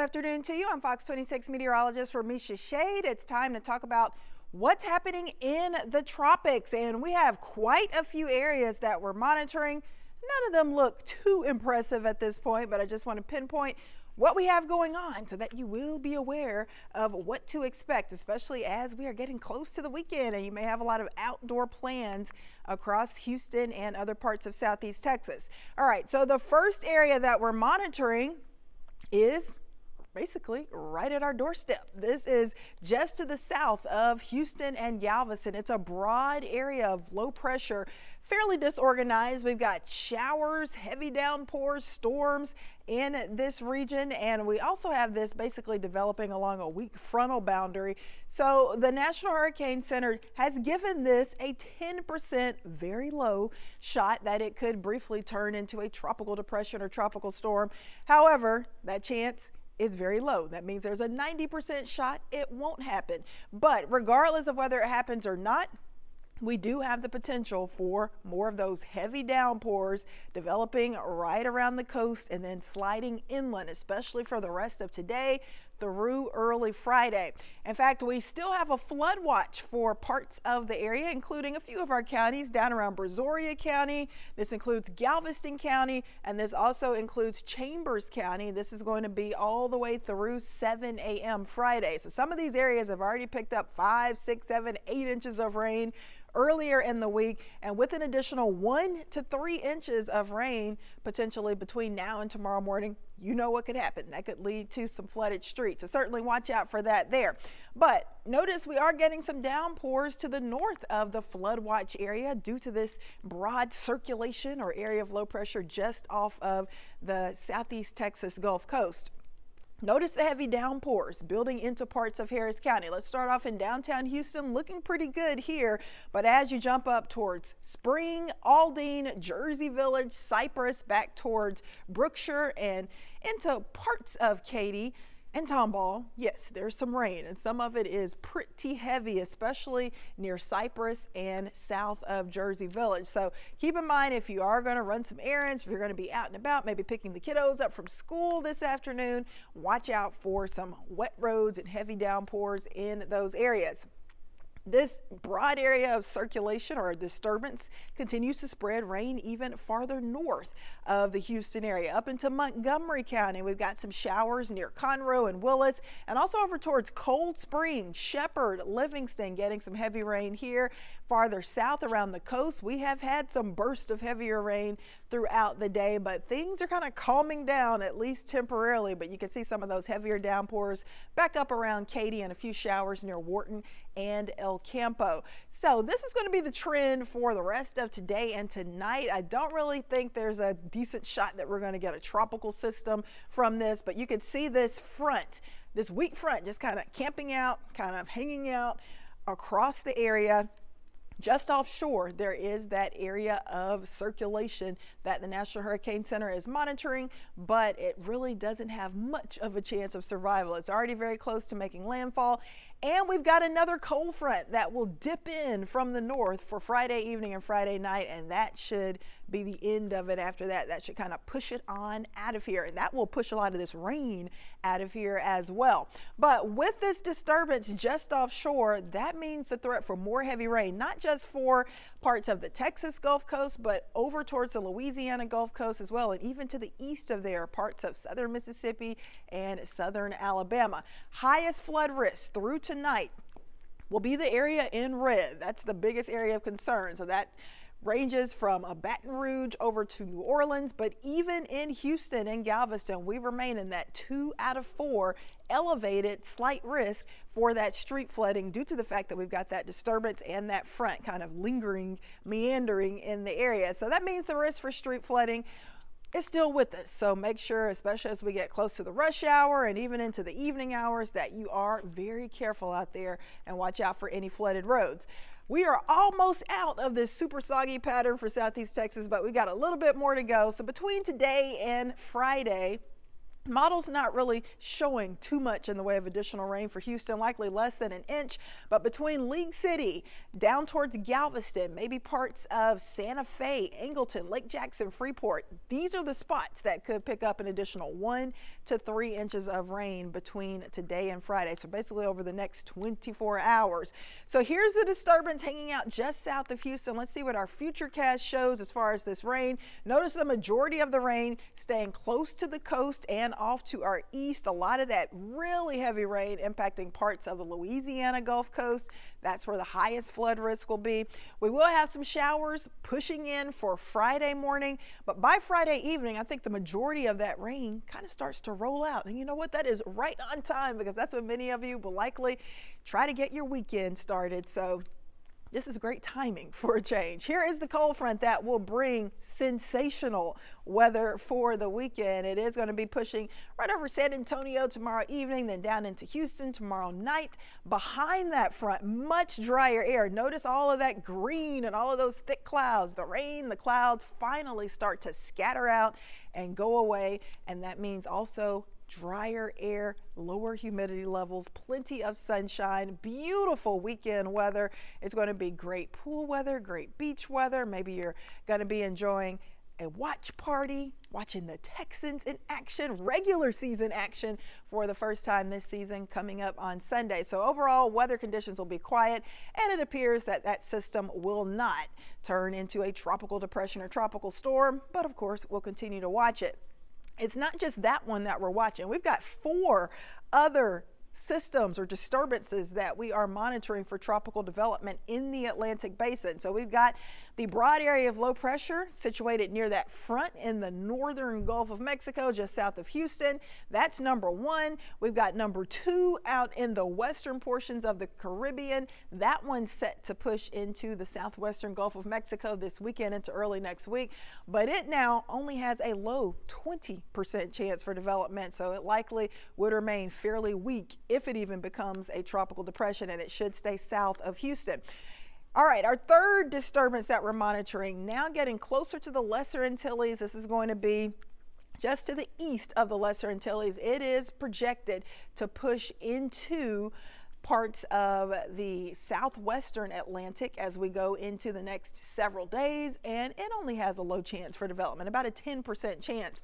afternoon to you. I'm Fox 26 meteorologist Remeisha Shade. It's time to talk about what's happening in the tropics. And we have quite a few areas that we're monitoring. None of them look too impressive at this point, but I just want to pinpoint what we have going on so that you will be aware of what to expect, especially as we are getting close to the weekend and you may have a lot of outdoor plans across Houston and other parts of Southeast Texas. All right, so the first area that we're monitoring is basically right at our doorstep. This is just to the south of Houston and Galveston. It's a broad area of low pressure, fairly disorganized. We've got showers, heavy downpours, storms in this region, and we also have this basically developing along a weak frontal boundary. So the National Hurricane Center has given this a 10% very low shot that it could briefly turn into a tropical depression or tropical storm. However, that chance is very low. That means there's a 90% shot it won't happen. But regardless of whether it happens or not, we do have the potential for more of those heavy downpours developing right around the coast and then sliding inland, especially for the rest of today through early Friday. In fact, we still have a flood watch for parts of the area, including a few of our counties down around Brazoria County. This includes Galveston County, and this also includes Chambers County. This is going to be all the way through 7 a.m. Friday. So some of these areas have already picked up five, six, seven, eight inches of rain earlier in the week and with an additional one to three inches of rain potentially between now and tomorrow morning you know what could happen. That could lead to some flooded streets so certainly watch out for that there. But notice we are getting some downpours to the north of the flood watch area due to this broad circulation or area of low pressure just off of the southeast texas gulf coast Notice the heavy downpours building into parts of Harris County. Let's start off in downtown Houston, looking pretty good here. But as you jump up towards Spring, Aldine, Jersey Village, Cypress, back towards Brookshire, and into parts of Katy, and Tomball, yes, there's some rain, and some of it is pretty heavy, especially near Cypress and south of Jersey Village. So keep in mind if you are going to run some errands, if you're going to be out and about, maybe picking the kiddos up from school this afternoon, watch out for some wet roads and heavy downpours in those areas. This broad area of circulation or disturbance continues to spread rain even farther north of the Houston area up into Montgomery County. We've got some showers near Conroe and Willis and also over towards Cold Spring, Shepherd, Livingston getting some heavy rain here. Farther south around the coast, we have had some bursts of heavier rain throughout the day, but things are kind of calming down at least temporarily. But you can see some of those heavier downpours back up around Katy and a few showers near Wharton and El Campo. So this is going to be the trend for the rest of today and tonight. I don't really think there's a decent shot that we're going to get a tropical system from this, but you can see this front, this weak front just kind of camping out, kind of hanging out across the area just offshore, there is that area of circulation that the National Hurricane Center is monitoring, but it really doesn't have much of a chance of survival. It's already very close to making landfall, and we've got another cold front that will dip in from the north for Friday evening and Friday night, and that should be the end of it after that. That should kind of push it on out of here, and that will push a lot of this rain out of here as well. But with this disturbance just offshore, that means the threat for more heavy rain, not just for parts of the Texas Gulf Coast, but over towards the Louisiana Gulf Coast as well, and even to the east of there, parts of southern Mississippi and southern Alabama. Highest flood risk through tonight will be the area in red. That's the biggest area of concern. So that ranges from Baton Rouge over to New Orleans, but even in Houston and Galveston, we remain in that two out of four elevated slight risk for that street flooding due to the fact that we've got that disturbance and that front kind of lingering, meandering in the area. So that means the risk for street flooding is still with us. So make sure, especially as we get close to the rush hour and even into the evening hours, that you are very careful out there and watch out for any flooded roads. We are almost out of this super soggy pattern for Southeast Texas, but we got a little bit more to go. So between today and Friday, Models not really showing too much in the way of additional rain for Houston, likely less than an inch, but between League City, down towards Galveston, maybe parts of Santa Fe, Angleton, Lake Jackson, Freeport, these are the spots that could pick up an additional one to three inches of rain between today and Friday. So basically over the next 24 hours. So here's the disturbance hanging out just south of Houston. Let's see what our futurecast shows as far as this rain. Notice the majority of the rain staying close to the coast and off to our east. A lot of that really heavy rain impacting parts of the Louisiana Gulf Coast. That's where the highest flood risk will be. We will have some showers pushing in for Friday morning, but by Friday evening, I think the majority of that rain kind of starts to roll out. And you know what? That is right on time because that's what many of you will likely try to get your weekend started. So this is great timing for a change. Here is the cold front that will bring sensational weather for the weekend. It is going to be pushing right over San Antonio tomorrow evening, then down into Houston tomorrow night. Behind that front, much drier air. Notice all of that green and all of those thick clouds. The rain, the clouds finally start to scatter out and go away. And that means also drier air, lower humidity levels, plenty of sunshine, beautiful weekend weather. It's going to be great pool weather, great beach weather. Maybe you're going to be enjoying a watch party, watching the Texans in action, regular season action for the first time this season coming up on Sunday. So overall, weather conditions will be quiet, and it appears that that system will not turn into a tropical depression or tropical storm, but of course, we'll continue to watch it it's not just that one that we're watching. We've got four other systems or disturbances that we are monitoring for tropical development in the Atlantic basin. So we've got the broad area of low pressure situated near that front in the northern Gulf of Mexico, just south of Houston. That's number one. We've got number two out in the western portions of the Caribbean. That one's set to push into the southwestern Gulf of Mexico this weekend into early next week. But it now only has a low 20% chance for development, so it likely would remain fairly weak if it even becomes a tropical depression, and it should stay south of Houston. All right, our third disturbance that we're monitoring, now getting closer to the Lesser Antilles. This is going to be just to the east of the Lesser Antilles. It is projected to push into parts of the southwestern Atlantic as we go into the next several days, and it only has a low chance for development, about a 10% chance.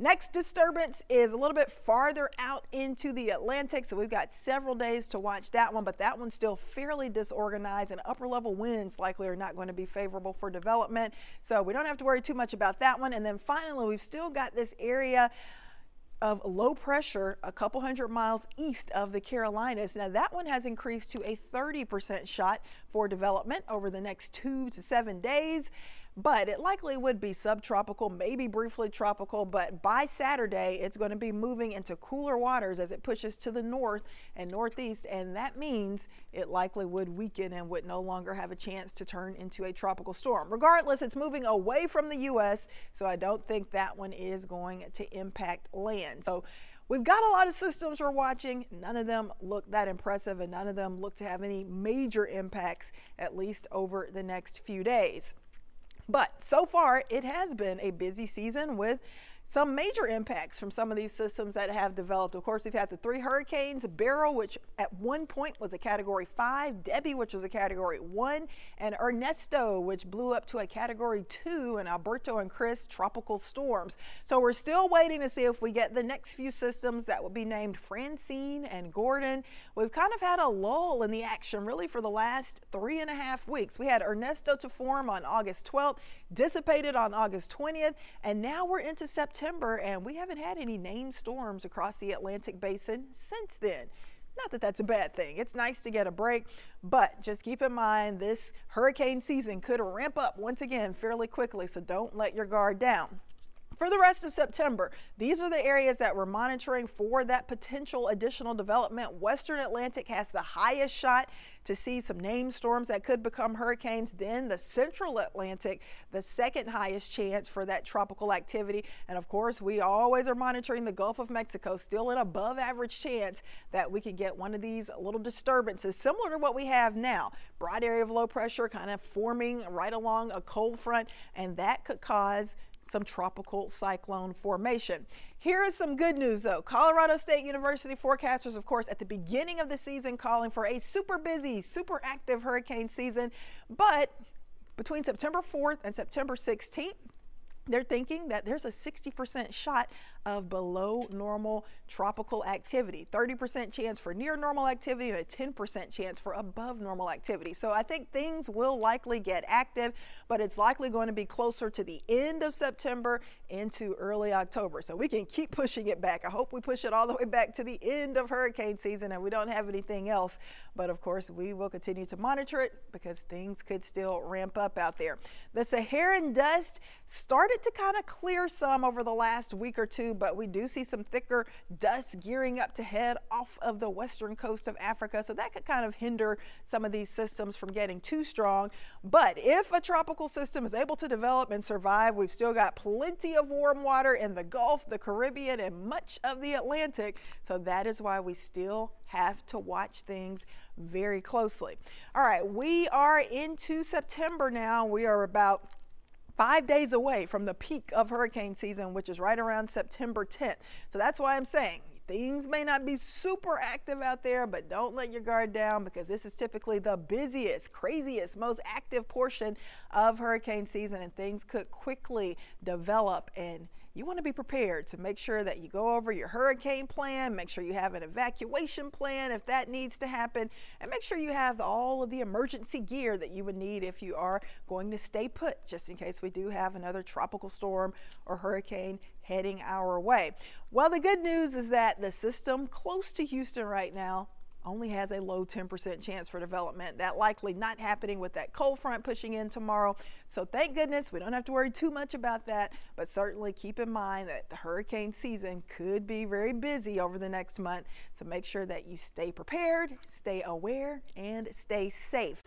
Next disturbance is a little bit farther out into the Atlantic, so we've got several days to watch that one, but that one's still fairly disorganized and upper level winds likely are not going to be favorable for development. So we don't have to worry too much about that one. And then finally, we've still got this area of low pressure a couple hundred miles east of the Carolinas. Now that one has increased to a 30% shot for development over the next two to seven days but it likely would be subtropical, maybe briefly tropical, but by Saturday, it's going to be moving into cooler waters as it pushes to the north and northeast, and that means it likely would weaken and would no longer have a chance to turn into a tropical storm. Regardless, it's moving away from the U.S., so I don't think that one is going to impact land. So We've got a lot of systems we're watching. None of them look that impressive, and none of them look to have any major impacts, at least over the next few days. But so far, it has been a busy season with some major impacts from some of these systems that have developed. Of course, we've had the three hurricanes, Beryl, which at one point was a category five, Debby, which was a category one, and Ernesto, which blew up to a category two, and Alberto and Chris, tropical storms. So we're still waiting to see if we get the next few systems that will be named Francine and Gordon. We've kind of had a lull in the action really for the last three and a half weeks. We had Ernesto to form on August 12th, dissipated on August 20th, and now we're into September. September, and we haven't had any named storms across the Atlantic basin since then. Not that that's a bad thing. It's nice to get a break, but just keep in mind this hurricane season could ramp up once again fairly quickly, so don't let your guard down for the rest of September. These are the areas that we're monitoring for that potential additional development. Western Atlantic has the highest shot to see some named storms that could become hurricanes. Then the central Atlantic, the second highest chance for that tropical activity. And of course, we always are monitoring the Gulf of Mexico, still an above average chance that we could get one of these little disturbances similar to what we have now. Broad area of low pressure kind of forming right along a cold front, and that could cause some tropical cyclone formation. Here is some good news though. Colorado State University forecasters, of course, at the beginning of the season calling for a super busy, super active hurricane season, but between September 4th and September 16th, they're thinking that there's a 60% shot of below normal tropical activity, 30% chance for near normal activity, and a 10% chance for above normal activity. So I think things will likely get active, but it's likely going to be closer to the end of September into early October. So we can keep pushing it back. I hope we push it all the way back to the end of hurricane season and we don't have anything else. But of course, we will continue to monitor it because things could still ramp up out there. The Saharan dust started to kind of clear some over the last week or two, but we do see some thicker dust gearing up to head off of the western coast of Africa. So that could kind of hinder some of these systems from getting too strong. But if a tropical system is able to develop and survive, we've still got plenty of warm water in the Gulf, the Caribbean, and much of the Atlantic. So that is why we still have to watch things very closely. All right, we are into September now. We are about five days away from the peak of hurricane season, which is right around September 10th. So that's why I'm saying things may not be super active out there, but don't let your guard down because this is typically the busiest, craziest, most active portion of hurricane season, and things could quickly develop and you want to be prepared to make sure that you go over your hurricane plan, make sure you have an evacuation plan if that needs to happen, and make sure you have all of the emergency gear that you would need if you are going to stay put, just in case we do have another tropical storm or hurricane heading our way. Well, the good news is that the system close to Houston right now only has a low 10% chance for development. That likely not happening with that cold front pushing in tomorrow. So thank goodness we don't have to worry too much about that, but certainly keep in mind that the hurricane season could be very busy over the next month. So make sure that you stay prepared, stay aware, and stay safe.